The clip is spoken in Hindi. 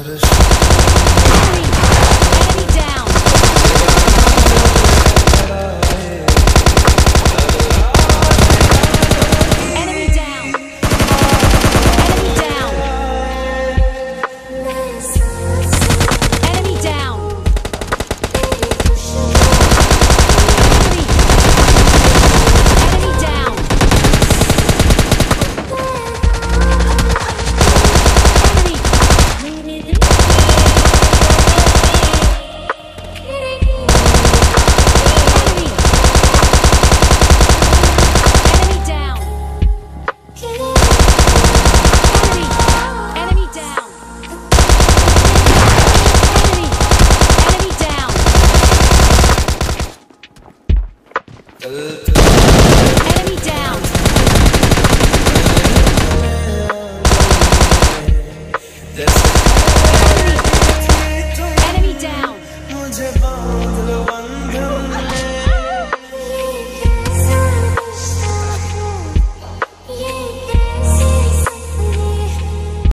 हर 呃。